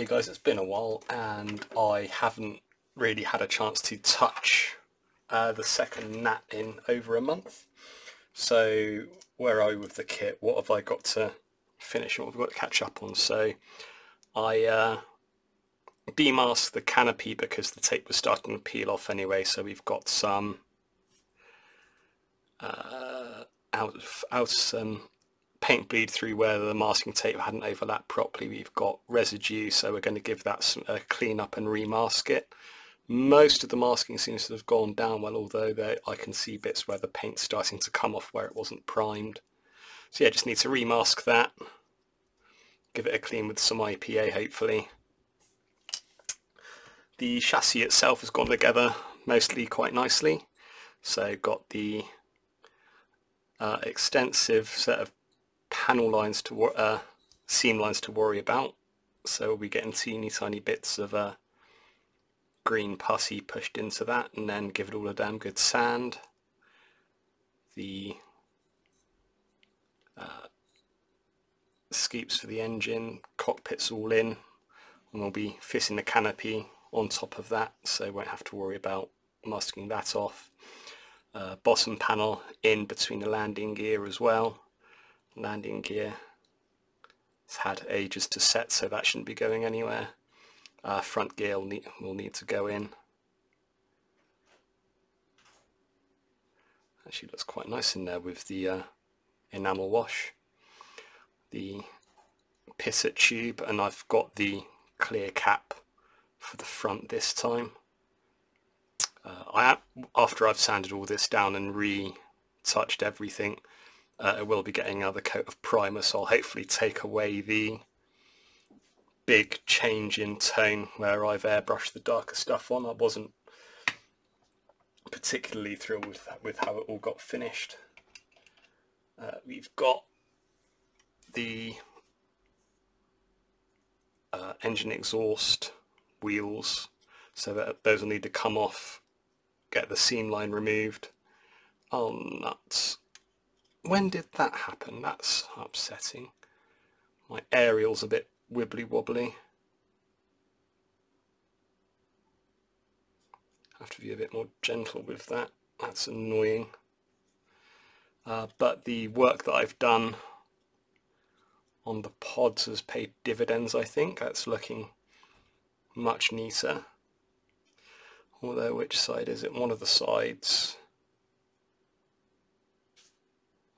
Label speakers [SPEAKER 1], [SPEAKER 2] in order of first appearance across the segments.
[SPEAKER 1] Hey guys, it's been a while and I haven't really had a chance to touch uh, the second Gnat in over a month. So where are we with the kit? What have I got to finish and what have I got to catch up on? So I uh, demasked the canopy because the tape was starting to peel off anyway. So we've got some uh, out, out some paint bleed through where the masking tape hadn't overlapped properly. We've got residue, so we're going to give that some, a clean up and remask it. Most of the masking seems to have gone down well, although there, I can see bits where the paint's starting to come off where it wasn't primed. So yeah, just need to remask that. Give it a clean with some IPA, hopefully. The chassis itself has gone together mostly quite nicely. So got the uh, extensive set of panel lines to uh, seam lines to worry about. So we'll be getting teeny tiny bits of uh, green putty pushed into that and then give it all a damn good sand. The uh, scoops for the engine, cockpits all in and we'll be fitting the canopy on top of that so won't have to worry about masking that off. Uh, bottom panel in between the landing gear as well landing gear. It's had ages to set so that shouldn't be going anywhere. Uh, front gear will need, will need to go in. Actually looks quite nice in there with the uh, enamel wash. The pitot tube and I've got the clear cap for the front this time. Uh, I after I've sanded all this down and re-touched everything uh, I will be getting another coat of primer so I'll hopefully take away the big change in tone where I've airbrushed the darker stuff on. I wasn't particularly thrilled with, that, with how it all got finished. Uh, we've got the uh, engine exhaust wheels so that those will need to come off, get the seam line removed. Oh nuts. When did that happen? That's upsetting. My aerial's a bit wibbly wobbly. Have to be a bit more gentle with that. That's annoying. Uh, but the work that I've done on the pods has paid dividends I think. That's looking much neater. Although which side is it? One of the sides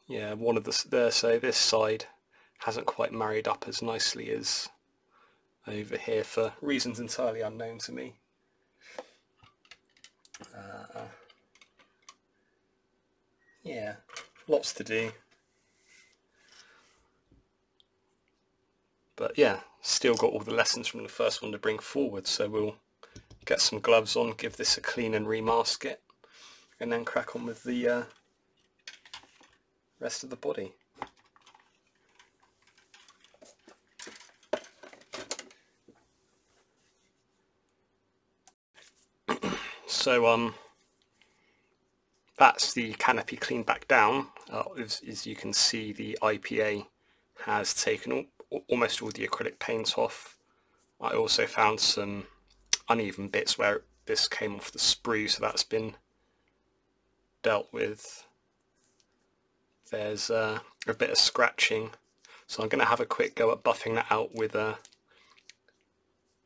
[SPEAKER 1] yeah, one of the there. So this side hasn't quite married up as nicely as over here for reasons entirely unknown to me. Uh, yeah, lots to do. But yeah, still got all the lessons from the first one to bring forward, so we'll get some gloves on, give this a clean and remask it, and then crack on with the uh, rest of the body. so um, that's the canopy cleaned back down. Uh, as, as, you can see the IPA has taken all, almost all the acrylic paint off. I also found some uneven bits where this came off the sprue so that's been dealt with there's uh, a bit of scratching. So I'm going to have a quick go at buffing that out with uh,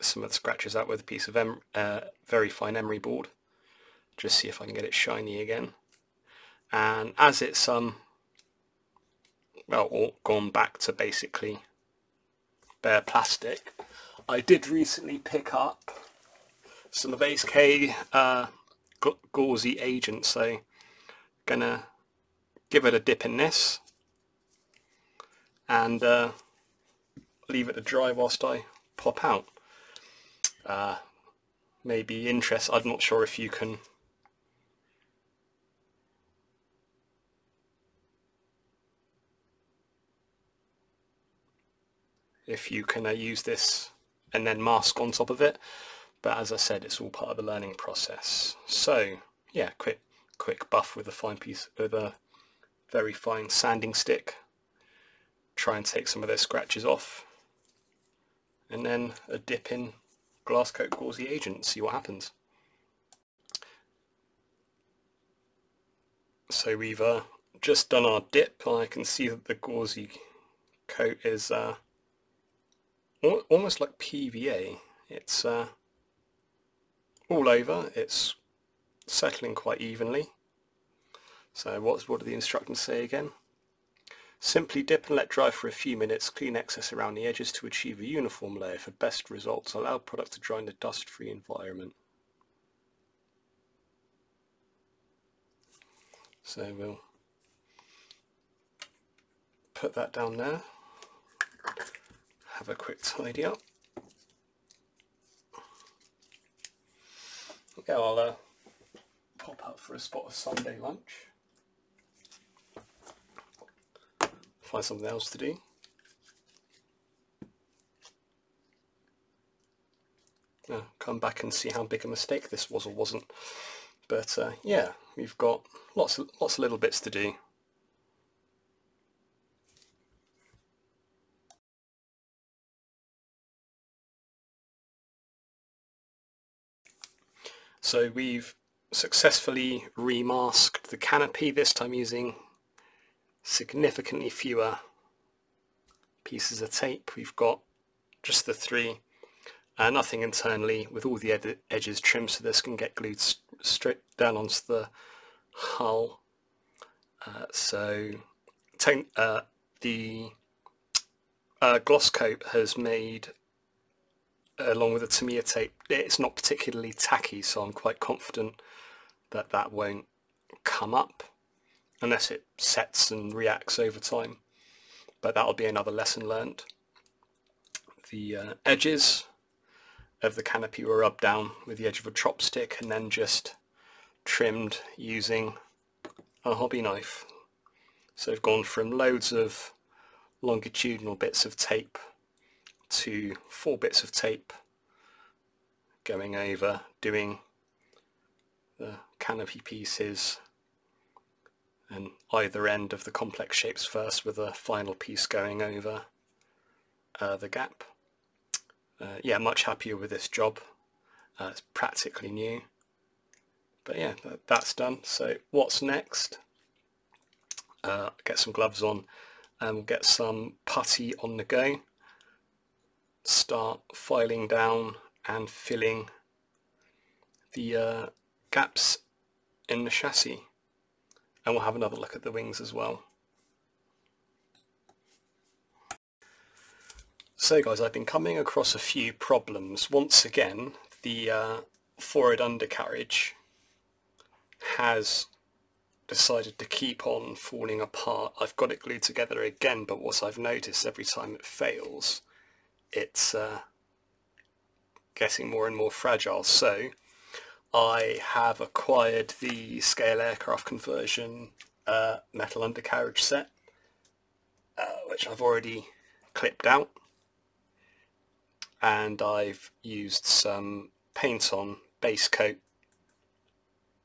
[SPEAKER 1] some of the scratches out with a piece of uh, very fine emery board. Just see if I can get it shiny again. And as it's um well all gone back to basically bare plastic, I did recently pick up some of AK uh, gauzy agent, so gonna give it a dip in this and uh, leave it to dry whilst I pop out. Uh, maybe interest, I'm not sure if you can if you can uh, use this and then mask on top of it but as I said it's all part of the learning process so yeah quick quick buff with a fine piece with a very fine sanding stick, try and take some of those scratches off, and then a dip in glass coat gauzy agent, see what happens. So we've uh, just done our dip. I can see that the gauzy coat is uh, almost like PVA. It's uh, all over. It's settling quite evenly. So what's, what do the instructions say again? Simply dip and let dry for a few minutes, clean excess around the edges to achieve a uniform layer for best results. Allow product to dry in a dust-free environment. So we'll put that down there, have a quick tidy up. Okay, I'll uh, pop out for a spot of Sunday lunch. Find something else to do. Uh, come back and see how big a mistake this was or wasn't. But uh, yeah, we've got lots of, lots of little bits to do. So we've successfully remasked the canopy, this time using significantly fewer pieces of tape. We've got just the three, uh, nothing internally with all the ed edges trimmed so this can get glued straight down onto the hull. Uh, so uh, the uh, gloss coat has made along with the Tamiya tape, it's not particularly tacky, so I'm quite confident that that won't come up unless it sets and reacts over time. But that'll be another lesson learned. The uh, edges of the canopy were rubbed down with the edge of a chopstick and then just trimmed using a hobby knife. So I've gone from loads of longitudinal bits of tape to four bits of tape going over doing the canopy pieces and either end of the complex shapes first with a final piece going over uh, the gap. Uh, yeah, much happier with this job. Uh, it's practically new. But yeah, that's done. So what's next? Uh, get some gloves on and get some putty on the go start filing down and filling the uh, gaps in the chassis and we'll have another look at the wings as well. So guys, I've been coming across a few problems. Once again, the uh, forward undercarriage has decided to keep on falling apart. I've got it glued together again, but what I've noticed every time it fails it's uh, getting more and more fragile. So I have acquired the scale aircraft conversion uh, metal undercarriage set, uh, which I've already clipped out. And I've used some paint on base coat,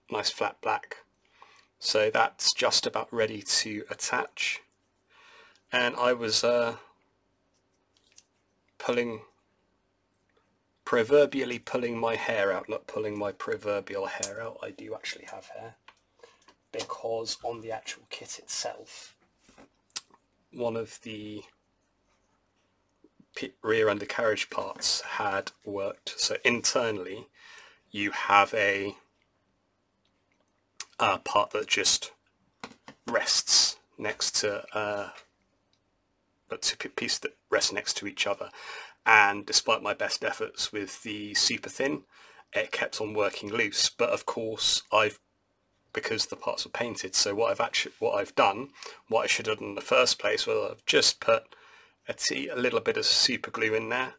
[SPEAKER 1] nice flat black. So that's just about ready to attach. And I was uh, pulling, proverbially pulling my hair out, not pulling my proverbial hair out. I do actually have hair because on the actual kit itself, one of the rear undercarriage parts had worked. So internally, you have a, part that just rests next to uh, pieces that rest next to each other. And despite my best efforts with the super thin, it kept on working loose. But of course, I've because the parts were painted. So what I've actually what I've done, what I should have done in the first place, was I've just put a, tea, a little bit of super glue in there,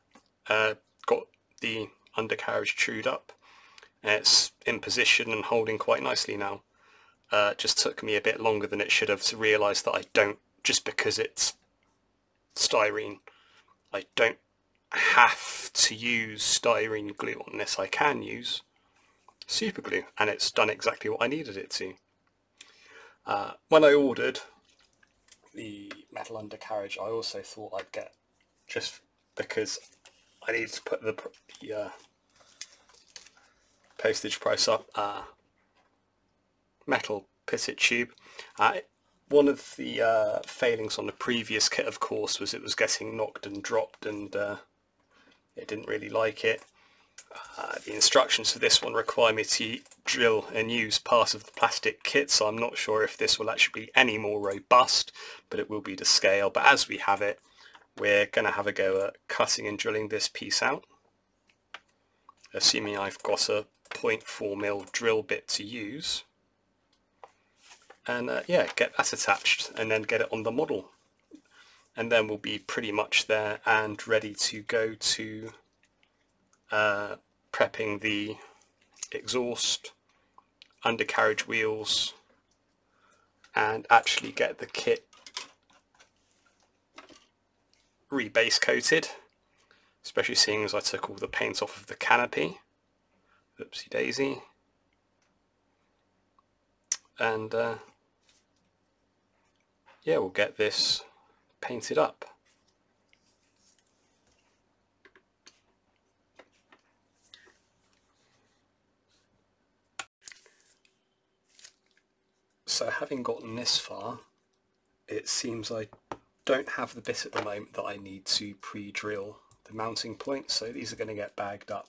[SPEAKER 1] uh, got the undercarriage chewed up. It's in position and holding quite nicely now. Uh, just took me a bit longer than it should have to realise that I don't, just because it's styrene. I don't have to use styrene glue this. I can use super glue and it's done exactly what I needed it to. Uh, when I ordered the metal undercarriage I also thought I'd get just because I needed to put the, the uh, postage price up. Uh, metal pitot tube. Uh, one of the uh, failings on the previous kit, of course, was it was getting knocked and dropped and it didn't really like it. Uh, the instructions for this one require me to drill and use part of the plastic kit, so I'm not sure if this will actually be any more robust, but it will be to scale. But as we have it, we're going to have a go at cutting and drilling this piece out. Assuming I've got a 0.4mm drill bit to use and uh, yeah get that attached and then get it on the model and then we'll be pretty much there and ready to go to uh, prepping the exhaust undercarriage wheels and actually get the kit rebase coated especially seeing as I took all the paint off of the canopy. Oopsie daisy. And uh, yeah, we'll get this painted up. So having gotten this far, it seems I don't have the bit at the moment that I need to pre-drill the mounting points, so these are going to get bagged up.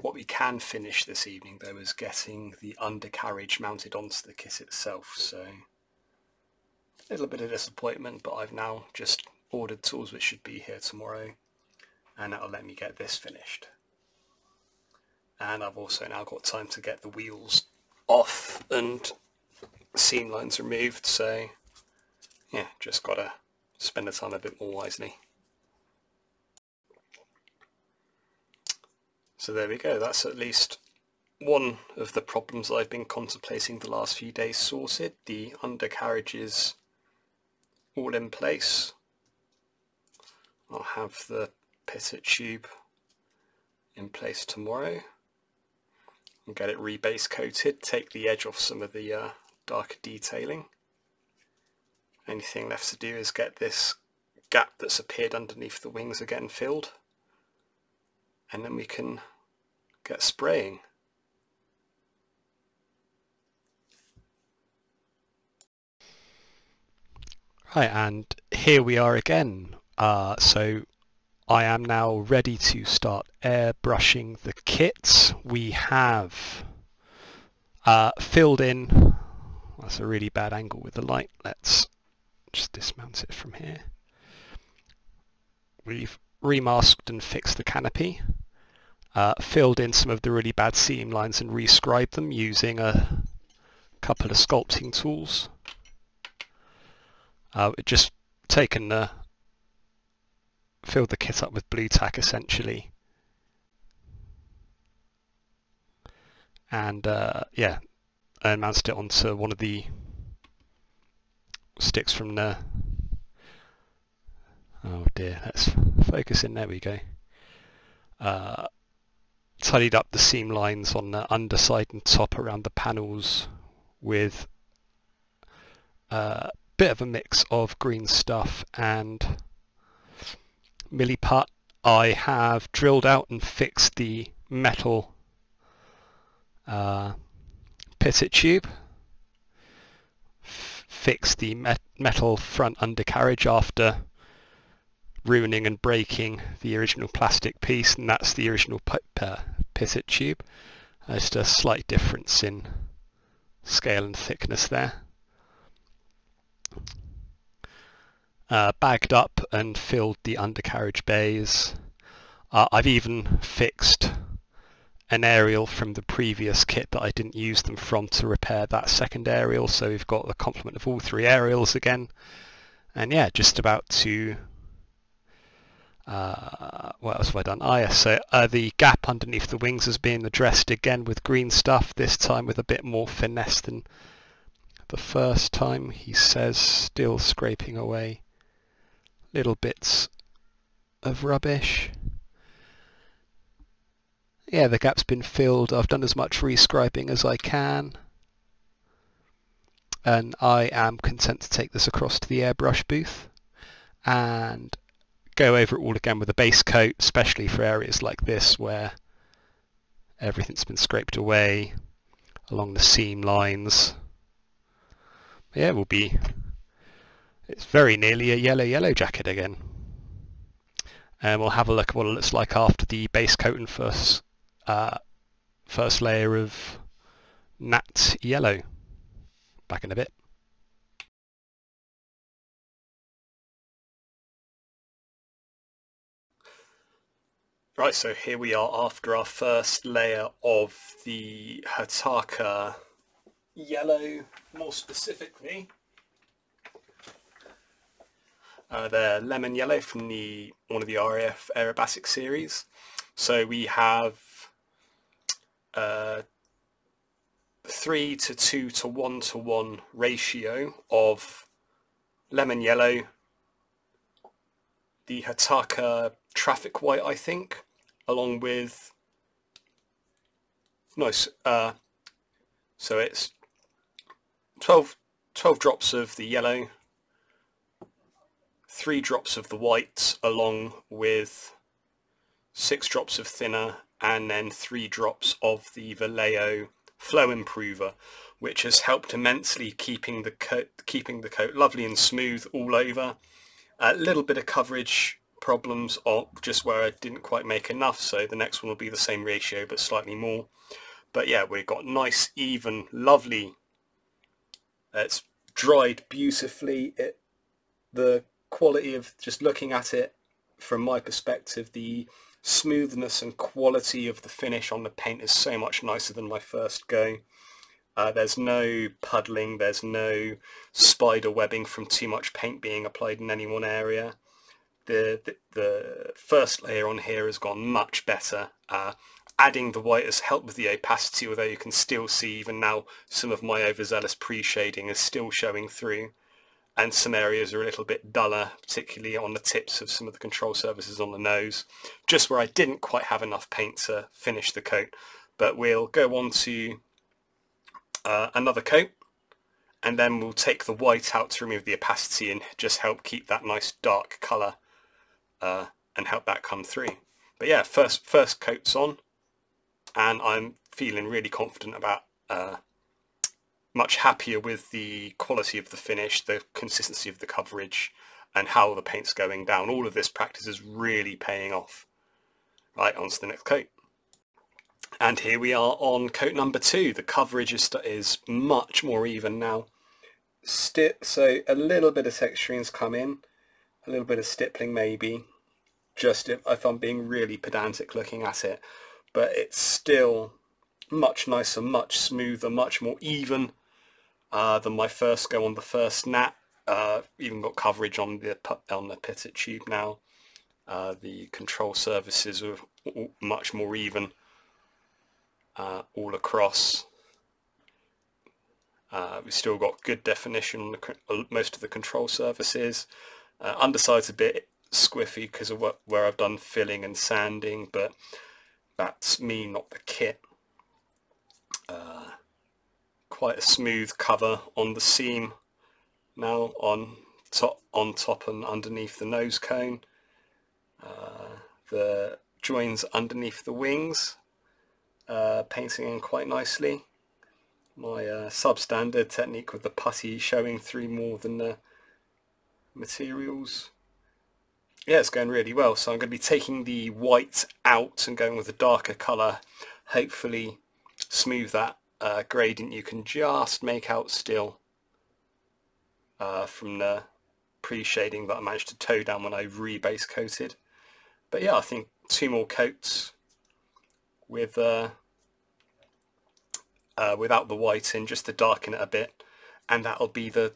[SPEAKER 1] What we can finish this evening though is getting the undercarriage mounted onto the kit itself, so a little bit of disappointment, but I've now just ordered tools which should be here tomorrow and that'll let me get this finished. And I've also now got time to get the wheels off and seam lines removed, so yeah, just gotta spend the time a bit more wisely. So there we go, that's at least one of the problems I've been contemplating the last few days sorted. The undercarriages all in place. I'll have the pitot tube in place tomorrow and get it rebase coated, take the edge off some of the uh, darker detailing. Anything left to do is get this gap that's appeared underneath the wings again filled and then we can get spraying. Right, and here we are again. Uh, so I am now ready to start airbrushing the kits. We have uh, filled in, that's a really bad angle with the light, let's just dismount it from here. We've remasked and fixed the canopy, uh, filled in some of the really bad seam lines and rescribed them using a couple of sculpting tools. Uh, just taken the filled the kit up with Blu Tack essentially. And uh, yeah and mounted it onto one of the sticks from the oh dear let's focus in. There we go. Uh, tidied up the seam lines on the underside and top around the panels with uh, bit of a mix of green stuff and milliput. I have drilled out and fixed the metal uh, pitot tube, fixed the met metal front undercarriage after ruining and breaking the original plastic piece and that's the original uh, pitot tube. There's just a slight difference in scale and thickness there. Uh, bagged up and filled the undercarriage bays. Uh, I've even fixed an aerial from the previous kit that I didn't use them from to repair that second aerial so we've got the complement of all three aerials again and yeah just about to uh, what else have I done? Ah yes, so uh, the gap underneath the wings is being addressed again with green stuff, this time with a bit more finesse than the first time, he says, still scraping away little bits of rubbish. Yeah, the gap's been filled. I've done as much rescribing as I can. And I am content to take this across to the airbrush booth and
[SPEAKER 2] go over it all again with a base coat, especially for areas like this where everything's been scraped away along the seam lines. Yeah, we'll be, it's very nearly a yellow yellow jacket again. And we'll have a look at what it looks like after the base coat and first, uh, first layer of Gnat yellow. Back in a bit.
[SPEAKER 1] Right, so here we are after our first layer of the Hataka yellow, more specifically. Uh, the lemon yellow from the one of the RAF Aerobatic series. So we have uh, 3 to 2 to 1 to 1 ratio of lemon yellow, the Hataka traffic white I think, along with nice uh, so it's 12, 12 drops of the yellow three drops of the whites along with six drops of thinner and then three drops of the Vallejo flow improver which has helped immensely keeping the coat keeping the coat lovely and smooth all over. A little bit of coverage problems or just where I didn't quite make enough so the next one will be the same ratio but slightly more. But yeah we've got nice even lovely uh, it's dried beautifully it the quality of just looking at it from my perspective the smoothness and quality of the finish on the paint is so much nicer than my first go uh, there's no puddling there's no spider webbing from too much paint being applied in any one area the, the, the first layer on here has gone much better. Uh, adding the white has helped with the opacity, although you can still see even now some of my overzealous pre-shading is still showing through. And some areas are a little bit duller, particularly on the tips of some of the control surfaces on the nose, just where I didn't quite have enough paint to finish the coat. But we'll go on to uh, another coat and then we'll take the white out to remove the opacity and just help keep that nice dark colour uh, and help that come through. But yeah, first first coats on, and I'm feeling really confident about, uh, much happier with the quality of the finish, the consistency of the coverage, and how the paint's going down. All of this practice is really paying off. Right, on to the next coat. And here we are on coat number two. The coverage is, is much more even now. Sti so a little bit of texturing's come in, a little bit of stippling maybe, just if, if I'm being really pedantic looking at it, but it's still much nicer, much smoother, much more even uh, than my first go on the first Gnat. Uh, even got coverage on the on the pitot tube now. Uh, the control surfaces are much more even uh, all across. Uh, we've still got good definition on the, most of the control surfaces. Uh, underside's a bit squiffy because of what, where I've done filling and sanding, but that's me, not the kit. Uh, quite a smooth cover on the seam now on top, on top and underneath the nose cone. Uh, the joins underneath the wings, uh, painting in quite nicely. My uh, substandard technique with the putty showing through more than the materials. Yeah, it's going really well. So I'm going to be taking the white out and going with a darker colour. Hopefully smooth that uh, gradient you can just make out still uh, from the pre-shading that I managed to tow down when I re-base coated. But yeah, I think two more coats with uh, uh, without the white in, just to darken it a bit, and that'll be the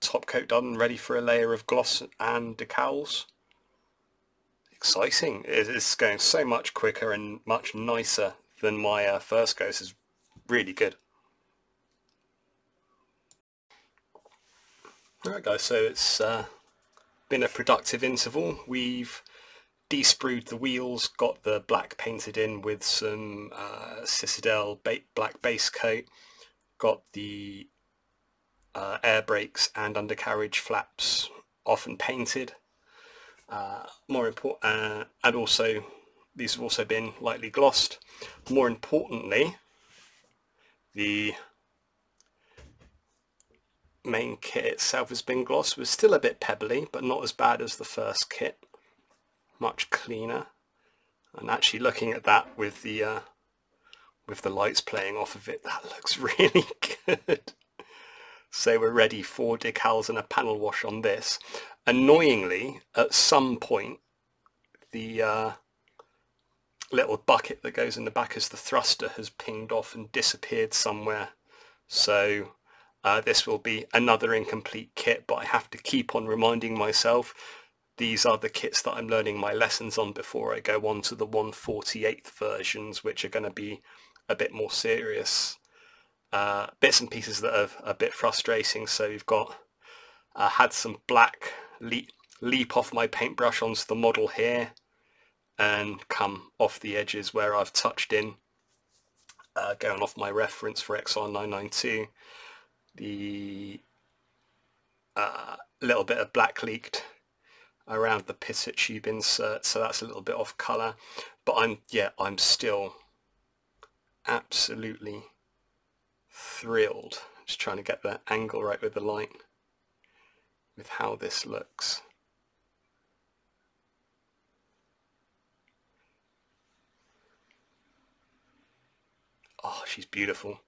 [SPEAKER 1] top coat done, ready for a layer of gloss and decals. Exciting. It's going so much quicker and much nicer than my uh, first. This is really good. Alright guys, so it's uh, been a productive interval. We've desprued the wheels, got the black painted in with some uh, Citadel ba black base coat, got the uh, air brakes and undercarriage flaps often painted. Uh, more important, uh, and also these have also been lightly glossed. More importantly, the main kit itself has been glossed. Was still a bit pebbly, but not as bad as the first kit. Much cleaner. And actually looking at that with the uh, with the lights playing off of it, that looks really good. so we're ready for decals and a panel wash on this. Annoyingly, at some point, the uh, little bucket that goes in the back as the thruster has pinged off and disappeared somewhere. So uh, this will be another incomplete kit, but I have to keep on reminding myself these are the kits that I'm learning my lessons on before I go on to the 148th versions, which are going to be a bit more serious. Uh, bits and pieces that are a bit frustrating. So we've got uh, had some black leap, leap off my paintbrush onto the model here and come off the edges where I've touched in. Uh, going off my reference for XR992 the uh, little bit of black leaked around the pitot tube insert so that's a little bit off colour but I'm yeah I'm still absolutely thrilled. Just trying to get the angle right with the light with how this looks oh she's beautiful.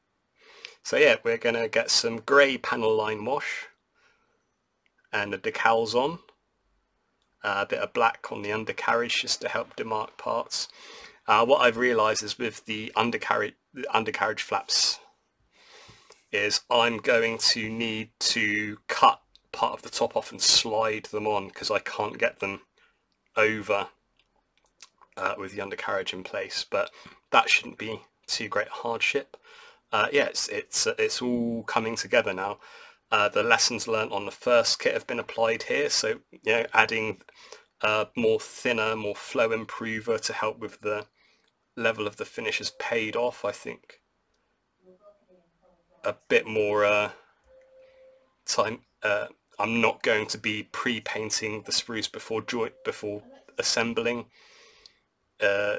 [SPEAKER 1] So yeah we're gonna get some grey panel line wash and the decals on. Uh, a bit of black on the undercarriage just to help demark parts. Uh, what I've realised is with the undercarriage, the undercarriage flaps is I'm going to need to cut part of the top off and slide them on because I can't get them over uh, with the undercarriage in place. But that shouldn't be too great hardship. Uh, yeah, it's, it's, it's all coming together now. Uh, the lessons learned on the first kit have been applied here, so you know, adding uh, more thinner, more flow improver to help with the level of the finish has paid off, I think. A bit more uh, time. Uh, I'm not going to be pre-painting the sprues before joint before assembling. Uh,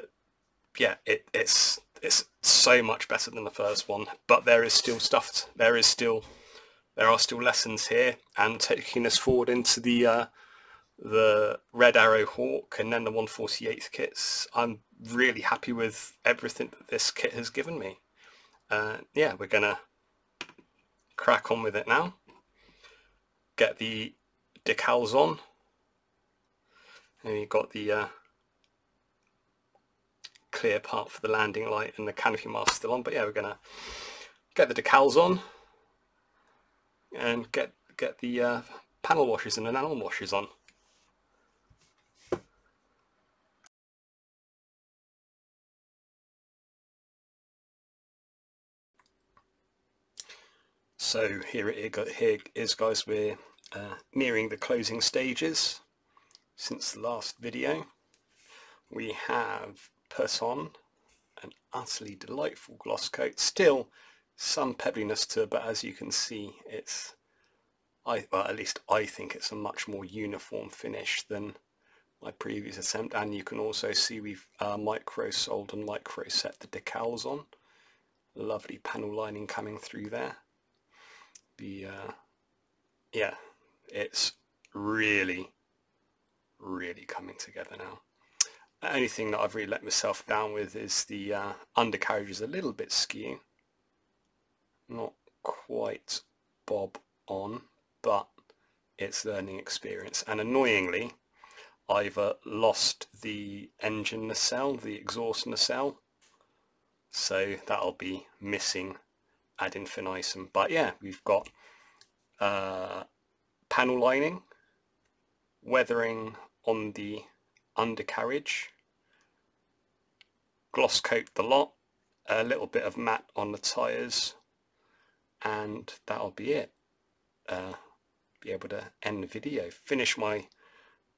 [SPEAKER 1] yeah, it, it's it's so much better than the first one, but there is still stuff. There is still there are still lessons here, and taking us forward into the uh, the Red Arrow Hawk and then the 148th kits. I'm really happy with everything that this kit has given me. Uh, yeah, we're gonna crack on with it now. Get the decals on. And you've got the uh, clear part for the landing light and the canopy mask still on. But yeah, we're gonna get the decals on and get get the uh, panel washers and enamel washers on. So here it here is guys, we're uh, nearing the closing stages since the last video. We have put on an utterly delightful gloss coat. Still some pebbliness to it, but as you can see, it's, I, well, at least I think it's a much more uniform finish than my previous attempt. And you can also see we've uh, micro soled and micro set the decals on. Lovely panel lining coming through there. The, uh, yeah, it's really, really coming together now. Only thing that I've really let myself down with is the uh, undercarriage is a little bit skew. Not quite bob on, but it's learning experience. And annoyingly, I've uh, lost the engine nacelle, the exhaust nacelle. So that'll be missing ad infinitum. But yeah, we've got uh, panel lining, weathering on the undercarriage, gloss coat the lot, a little bit of matte on the tyres and that'll be it. Uh, be able to end the video. Finish my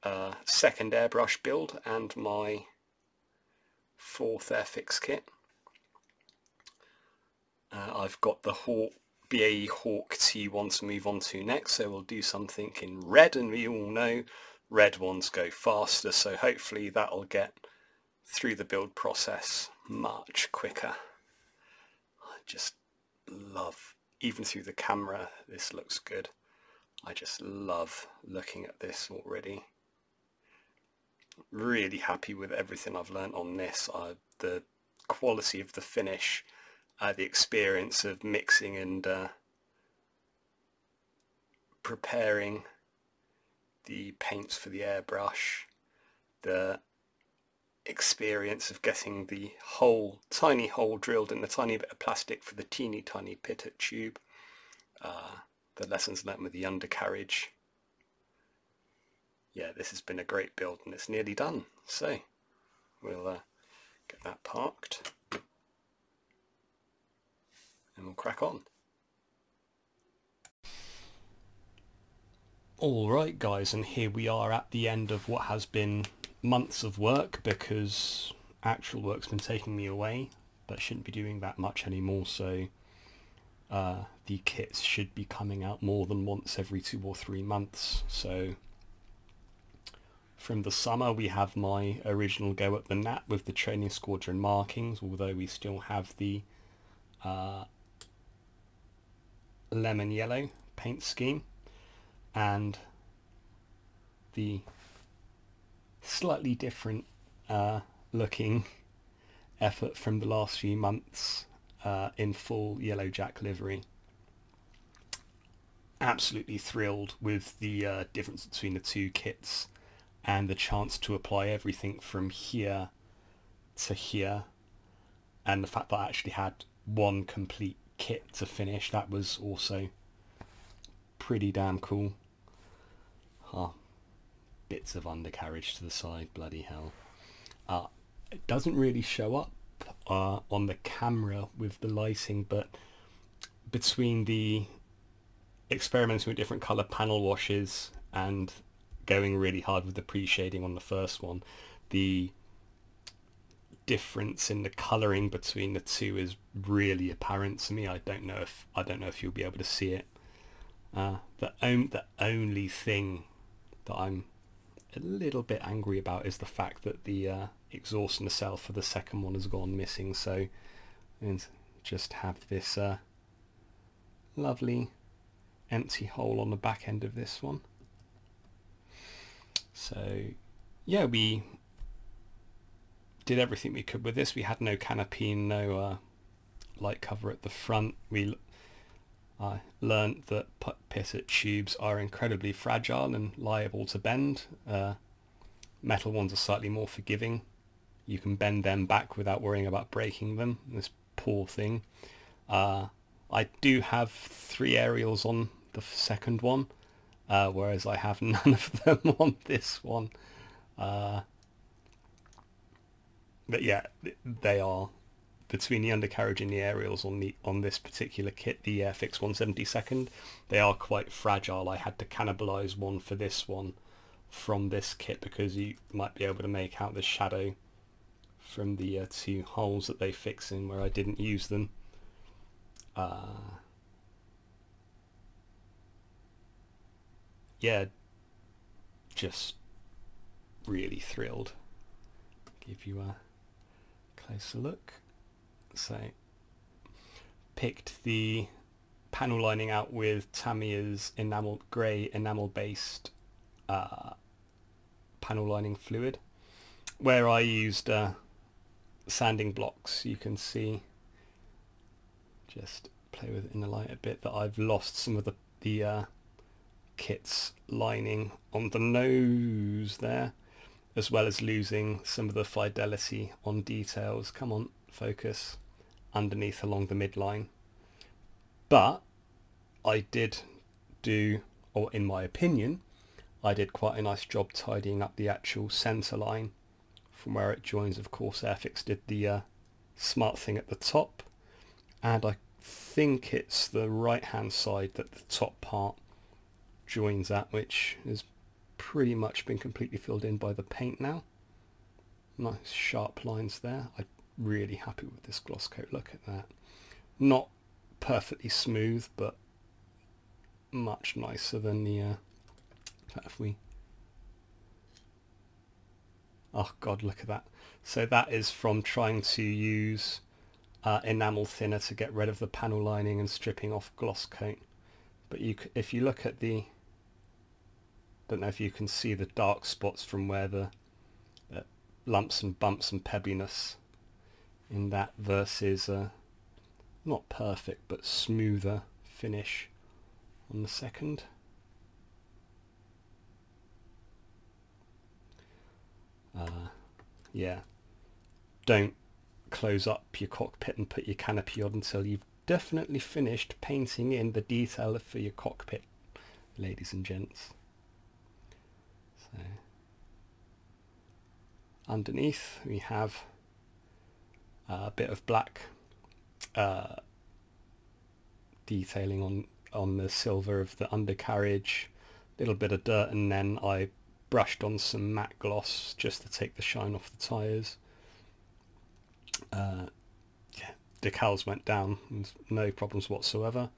[SPEAKER 1] uh, second airbrush build and my fourth Airfix kit. Uh, I've got the Hawk, BAE Hawk T1 to move on to next, so we'll do something in red, and we all know red ones go faster so hopefully that'll get through the build process much quicker. I just love, even through the camera, this looks good. I just love looking at this already. Really happy with everything I've learnt on this. Uh, the quality of the finish, uh, the experience of mixing and uh, preparing the paints for the airbrush, the experience of getting the hole, tiny hole drilled in the tiny bit of plastic for the teeny tiny pitot tube, uh, the lessons learned with the undercarriage. Yeah, this has been a great build and it's nearly done. So we'll uh, get that parked and we'll crack on. Alright guys, and here we are at the end of what has been months of work because actual work's been taking me away, but shouldn't be doing that much anymore, so uh, the kits should be coming out more than once every two or three months. So from the summer we have my original go at the Gnat with the training squadron markings, although we still have the uh, lemon yellow paint scheme and the slightly different uh, looking effort from the last few months uh, in full Yellow Jack livery. Absolutely thrilled with the uh, difference between the two kits and the chance to apply everything from here to here and the fact that I actually had one complete kit to finish that was also pretty damn cool. Huh. Bits of undercarriage to the side, bloody hell. Uh, it doesn't really show up uh, on the camera with the lighting, but between the experimenting with different color panel washes and going really hard with the pre-shading on the first one, the difference in the coloring between the two is really apparent to me. I don't know if I don't know if you'll be able to see it. Uh, the, on, the only thing that I'm a little bit angry about is the fact that the uh, exhaust nacelle for the second one has gone missing. So and just have this uh, lovely empty hole on the back end of this one. So yeah we did everything we could with this. We had no canopy no uh, light cover at the front. We I learned that pitot tubes are incredibly fragile and liable to bend. Uh, metal ones are slightly more forgiving. You can bend them back without worrying about breaking them. This poor thing. Uh, I do have three aerials on the second one, uh, whereas I have none of them on this one. Uh, but yeah, they are between the undercarriage and the aerials on the on this particular kit, the Airfix 172nd, they are quite fragile. I had to cannibalize one for this one from this kit because you might be able to make out the shadow from the uh, two holes that they fix in where I didn't use them. Uh, yeah, just really thrilled. Give you a closer look. So picked the panel lining out with Tamiya's enamel grey enamel based uh, panel lining fluid where I used uh, sanding blocks. You can see just play with it in the light a bit that I've lost some of the, the uh, kit's lining on the nose there as well as losing some of the fidelity on details. Come on focus underneath along the midline. But I did do, or in my opinion, I did quite a nice job tidying up the actual centre line from where it joins. Of course, Airfix did the uh, smart thing at the top, and I think it's the right hand side that the top part joins at, which has pretty much been completely filled in by the paint now. Nice sharp lines there. I really happy with this gloss coat. Look at that. Not perfectly smooth, but much nicer than the... Uh, if we Oh God, look at that. So that is from trying to use uh, enamel thinner to get rid of the panel lining and stripping off gloss coat. But you, if you look at the, don't know if you can see the dark spots from where the uh, lumps and bumps and pebbliness in that versus uh, not perfect but smoother finish on the second. Uh, yeah, don't close up your cockpit and put your canopy on until you've definitely finished painting in the detail for your cockpit, ladies and gents. So underneath we have a bit of black uh, detailing on on the silver of the undercarriage, a little bit of dirt, and then I brushed on some matte gloss just to take the shine off the tyres. Uh, decals went down, no problems whatsoever.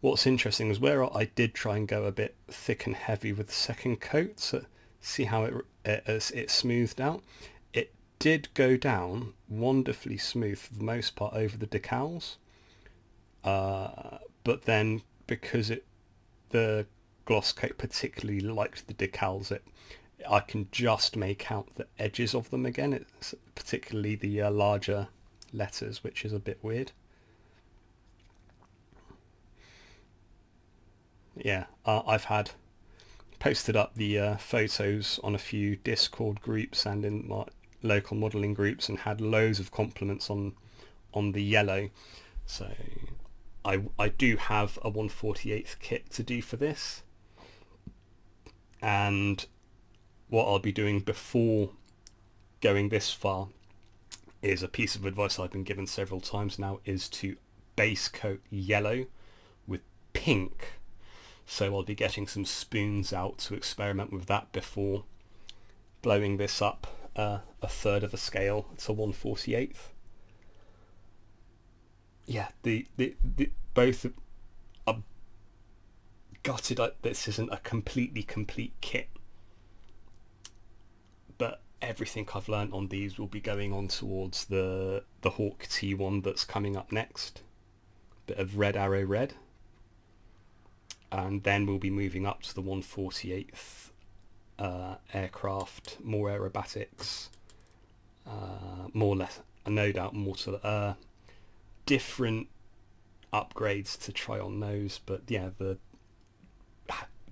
[SPEAKER 1] What's interesting is where I did try and go a bit thick and heavy with the second coat so see how it, it, it smoothed out. It did go down wonderfully smooth for the most part over the decals. Uh, but then because it the gloss coat particularly liked the decals it I can just make out the edges of them again it's particularly the uh, larger letters which is a bit weird yeah uh, I've had posted up the uh, photos on a few discord groups and in my local modeling groups and had loads of compliments on on the yellow. So I, I do have a 148th kit to do for this. And what I'll be doing before going this far is a piece of advice I've been given several times now is to base coat yellow with pink. So I'll be getting some spoons out to experiment with that before blowing this up uh, a third of a scale to 148th yeah, the, the, the both are gutted that this isn't a completely complete kit. But everything I've learned on these will be going on towards the the Hawk T1 that's coming up next. Bit of red arrow red. And then we'll be moving up to the 148th uh, aircraft, more aerobatics, uh, more or less, no doubt more to uh, different upgrades to try on those but yeah the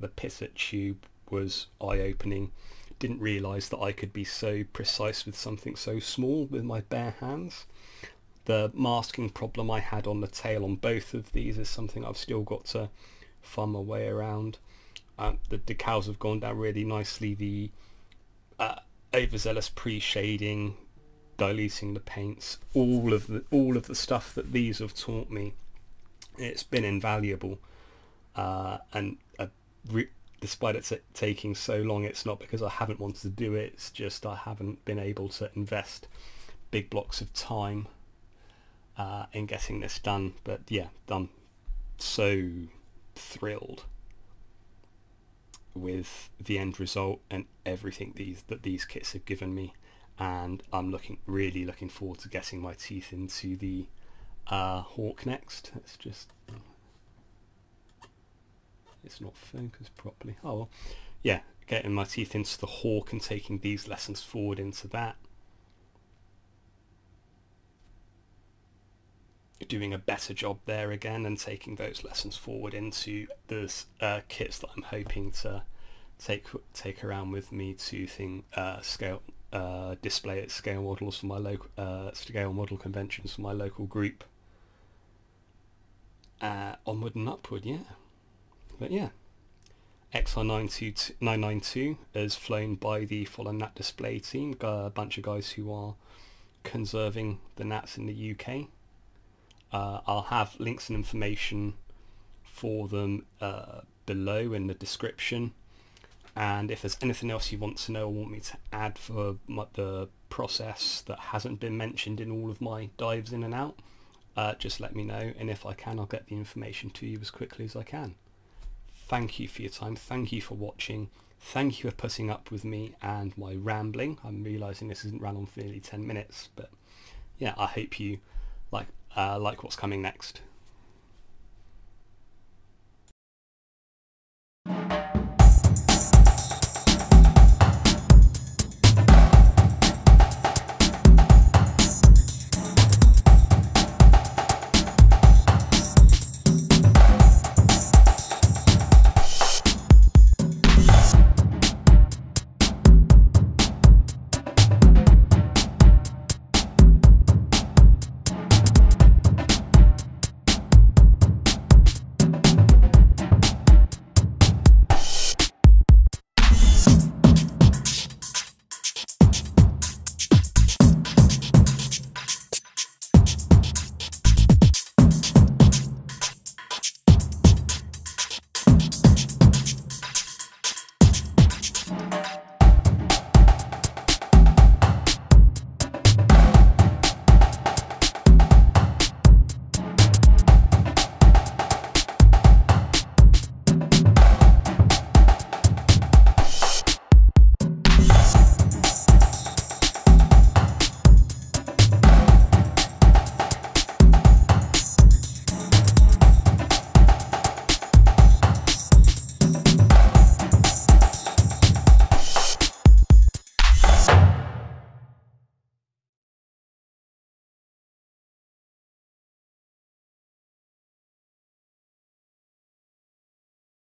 [SPEAKER 1] the pitot tube was eye-opening. Didn't realize that I could be so precise with something so small with my bare hands. The masking problem I had on the tail on both of these is something I've still got to find my way around um, the decals have gone down really nicely the uh, overzealous pre-shading diluting the paints, all of the all of the stuff that these have taught me, it's been invaluable. Uh, and uh, despite it taking so long, it's not because I haven't wanted to do it. It's just I haven't been able to invest big blocks of time uh, in getting this done. But yeah, I'm so thrilled with the end result and everything these that these kits have given me and I'm looking really looking forward to getting my teeth into the uh, Hawk next. It's just it's not focused properly. Oh well, yeah, getting my teeth into the Hawk and taking these lessons forward into that. Doing a better job there again and taking those lessons forward into the uh, kits that I'm hoping to take take around with me to thing uh, scale uh, display at scale models for my local uh, scale model conventions for my local group. Uh, onward and upward, yeah. But yeah, XR992 is flown by the Folland Gnat display team, a bunch of guys who are conserving the Gnats in the UK. Uh, I'll have links and information for them uh, below in the description and if there's anything else you want to know or want me to add for my, the process that hasn't been mentioned in all of my dives in and out uh, just let me know and if I can I'll get the information to you as quickly as I can.
[SPEAKER 2] thank you for your time. Thank you for watching. Thank you for putting up with me and my rambling. I'm realising this isn't run on for nearly 10 minutes, but yeah, I hope you like uh, like what's coming next.